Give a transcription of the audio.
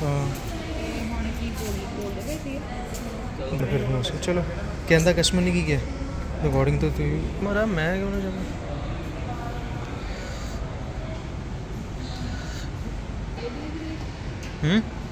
हाँ। तो फिर चलो। क्या कस्टमर ने की रिकॉर्डिंग तो थी। मैं क्यों ना जाऊँ? हम्म?